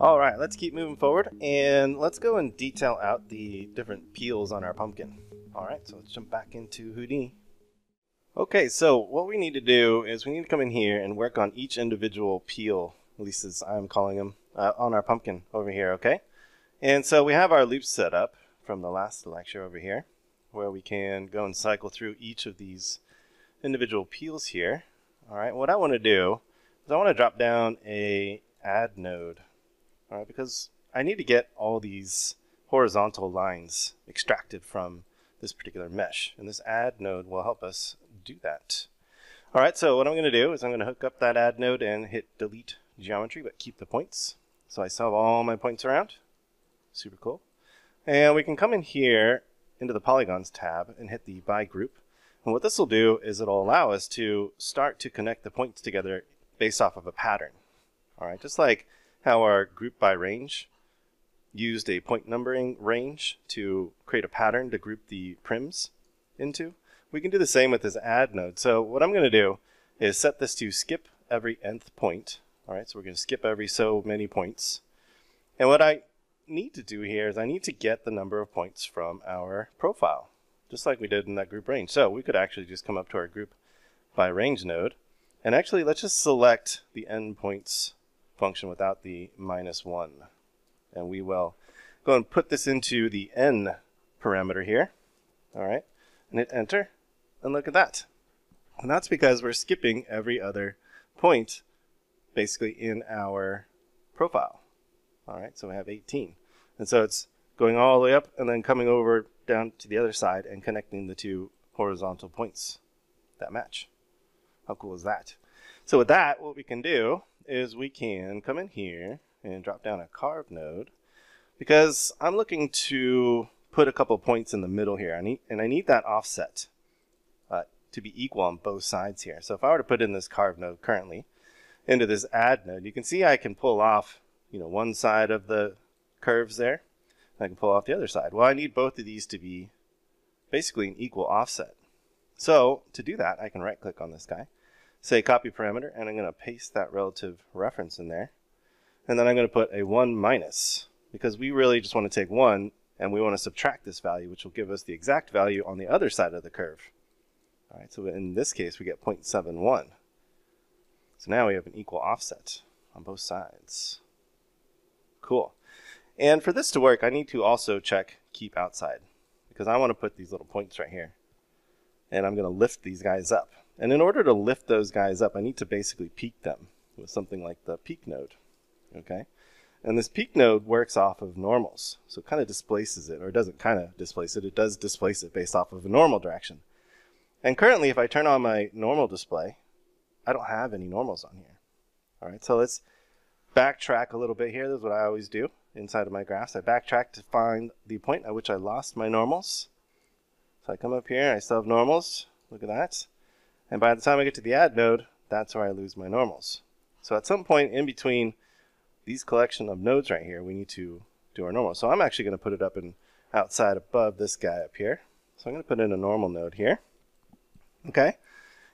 All right, let's keep moving forward and let's go and detail out the different peels on our pumpkin. All right, so let's jump back into Houdini. Okay, so what we need to do is we need to come in here and work on each individual peel, at least as I'm calling them, uh, on our pumpkin over here, okay? And so we have our loops set up from the last lecture over here, where we can go and cycle through each of these individual peels here. All right, what I want to do is I want to drop down a add node, all right, because I need to get all these horizontal lines extracted from this particular mesh. And this add node will help us do that. All right, so what I'm going to do is I'm going to hook up that add node and hit delete geometry, but keep the points. So I still have all my points around. Super cool. And we can come in here into the polygons tab and hit the by group. And what this will do is it'll allow us to start to connect the points together based off of a pattern. All right, just like how our group by range used a point numbering range to create a pattern to group the prims into. We can do the same with this add node. So what I'm going to do is set this to skip every nth point. All right, so we're going to skip every so many points. And what I need to do here is I need to get the number of points from our profile, just like we did in that group range. So we could actually just come up to our group by range node. And actually, let's just select the endpoints function without the minus 1 and we will go and put this into the n parameter here. All right, and hit enter, and look at that. And that's because we're skipping every other point basically in our profile. All right, so we have 18. And so it's going all the way up and then coming over down to the other side and connecting the two horizontal points that match. How cool is that? So with that, what we can do is we can come in here and drop down a carve node because I'm looking to put a couple points in the middle here. I need, and I need that offset uh, to be equal on both sides here. So if I were to put in this carve node currently into this add node, you can see I can pull off you know, one side of the curves there. I can pull off the other side. Well, I need both of these to be basically an equal offset. So to do that, I can right click on this guy, say copy parameter, and I'm going to paste that relative reference in there. And then I'm going to put a 1 minus, because we really just want to take 1 and we want to subtract this value, which will give us the exact value on the other side of the curve. All right, so in this case, we get 0.71. So now we have an equal offset on both sides. Cool. And for this to work, I need to also check keep outside because I want to put these little points right here. And I'm going to lift these guys up. And in order to lift those guys up, I need to basically peak them with something like the peak node okay? And this peak node works off of normals, so it kind of displaces it, or it doesn't kind of displace it, it does displace it based off of a normal direction. And currently, if I turn on my normal display, I don't have any normals on here. All right, so let's backtrack a little bit here. This is what I always do inside of my graphs. I backtrack to find the point at which I lost my normals. So I come up here, I still have normals. Look at that. And by the time I get to the add node, that's where I lose my normals. So at some point in between these collection of nodes right here, we need to do our normal. So I'm actually going to put it up and outside above this guy up here. So I'm going to put in a normal node here. Okay.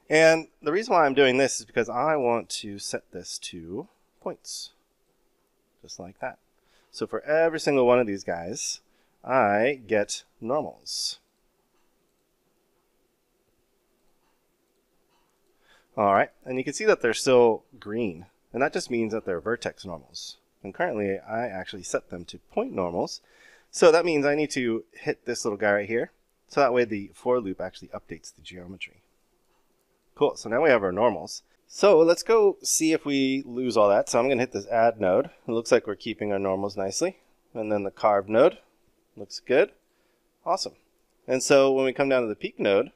And the reason why I'm doing this is because I want to set this to points. Just like that. So for every single one of these guys, I get normals. All right, and you can see that they're still green. And that just means that they're vertex normals. And currently I actually set them to point normals. So that means I need to hit this little guy right here. So that way the for loop actually updates the geometry. Cool, so now we have our normals. So let's go see if we lose all that. So I'm going to hit this add node. It looks like we're keeping our normals nicely. And then the carve node looks good. Awesome. And so when we come down to the peak node,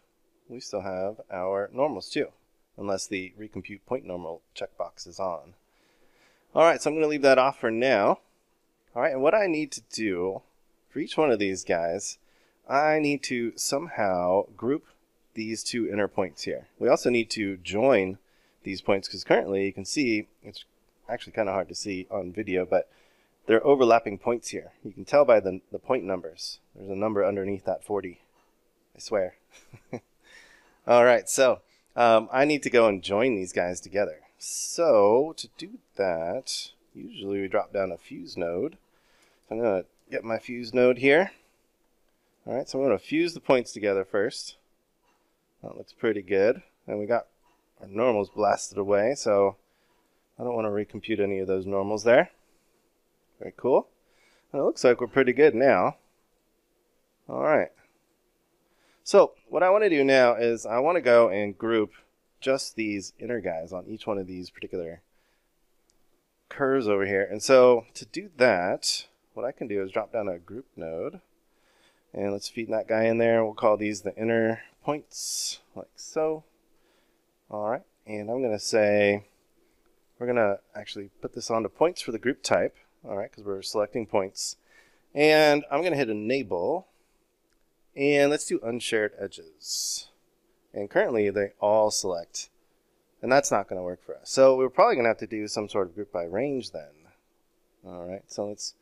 we still have our normals too unless the recompute point normal checkbox is on. All right, so I'm going to leave that off for now. All right, and what I need to do for each one of these guys, I need to somehow group these two inner points here. We also need to join these points because currently you can see, it's actually kind of hard to see on video, but they're overlapping points here. You can tell by the, the point numbers. There's a number underneath that 40. I swear. All right, so um, I need to go and join these guys together. So to do that, usually we drop down a fuse node. So I'm going to get my fuse node here. All right, so I'm going to fuse the points together first. That looks pretty good. And we got our normals blasted away, so I don't want to recompute any of those normals there. Very cool. And it looks like we're pretty good now. All right. So what I want to do now is I want to go and group just these inner guys on each one of these particular curves over here. And so to do that, what I can do is drop down a group node. And let's feed that guy in there. We'll call these the inner points, like so. All right. And I'm going to say, we're going to actually put this onto points for the group type. All right, because we're selecting points. And I'm going to hit enable. And let's do unshared edges. And currently they all select. And that's not going to work for us. So we're probably going to have to do some sort of group by range then. All right, so let's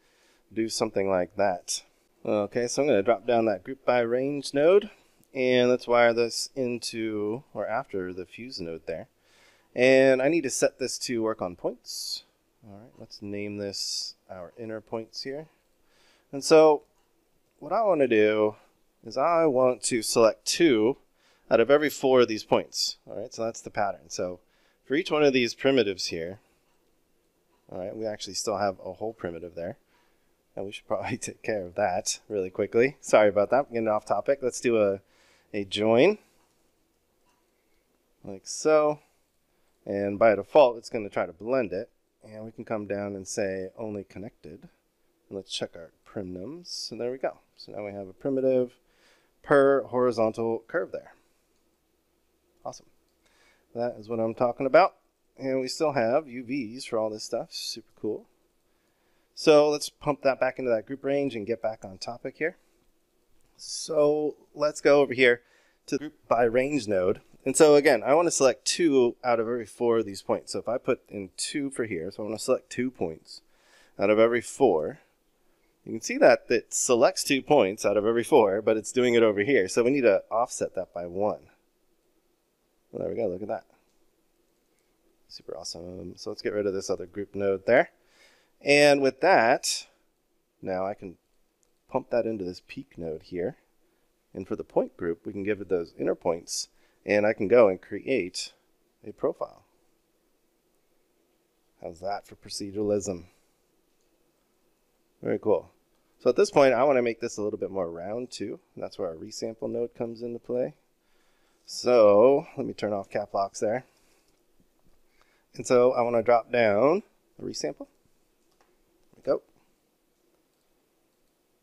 do something like that. Okay, so I'm going to drop down that group by range node. And let's wire this into, or after the fuse node there. And I need to set this to work on points. All right, let's name this our inner points here. And so what I want to do is I want to select two out of every four of these points. All right, so that's the pattern. So for each one of these primitives here, all right, we actually still have a whole primitive there. And we should probably take care of that really quickly. Sorry about that, I'm getting off topic. Let's do a, a join, like so. And by default, it's going to try to blend it. And we can come down and say only connected. And let's check our primnums. So there we go. So now we have a primitive per horizontal curve there. Awesome. That is what I'm talking about. And we still have UVs for all this stuff. Super cool. So let's pump that back into that group range and get back on topic here. So let's go over here to the group by range node. And so again, I want to select two out of every four of these points. So if I put in two for here, so I want to select two points out of every four. You can see that it selects two points out of every four, but it's doing it over here. So we need to offset that by one. Well, there we go. Look at that. Super awesome. So let's get rid of this other group node there. And with that, now I can pump that into this peak node here. And for the point group, we can give it those inner points. And I can go and create a profile. How's that for proceduralism? Very cool. So at this point, I want to make this a little bit more round too. That's where our resample node comes into play. So let me turn off cap locks there. And so I want to drop down the resample. There we go.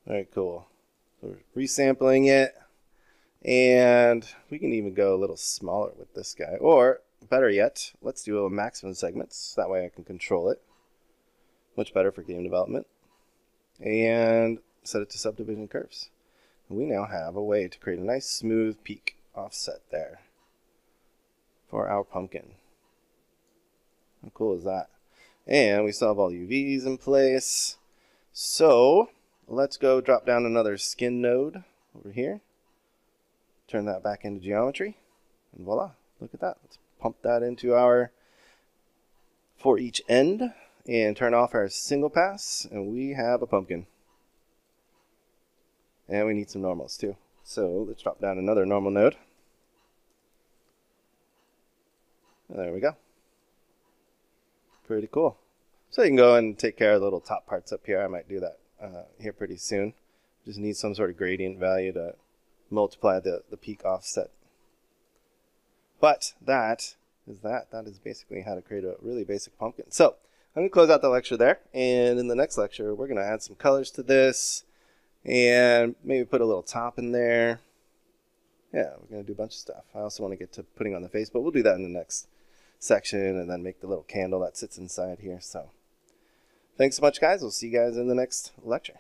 Very cool. So we're resampling it. And we can even go a little smaller with this guy. Or better yet, let's do a maximum segments. That way I can control it. Much better for game development. And set it to subdivision curves. We now have a way to create a nice smooth peak offset there for our pumpkin. How cool is that? And we still have all UVs in place. So let's go drop down another skin node over here. Turn that back into geometry. And voila, look at that. Let's pump that into our for each end and turn off our single pass and we have a pumpkin. And we need some normals too. So let's drop down another normal node. And there we go. Pretty cool. So you can go and take care of the little top parts up here. I might do that uh, here pretty soon. Just need some sort of gradient value to multiply the, the peak offset. But that is that. That is basically how to create a really basic pumpkin. So I'm going to close out the lecture there. And in the next lecture, we're going to add some colors to this and maybe put a little top in there. Yeah, we're going to do a bunch of stuff. I also want to get to putting on the face, but we'll do that in the next section and then make the little candle that sits inside here. So thanks so much, guys. We'll see you guys in the next lecture.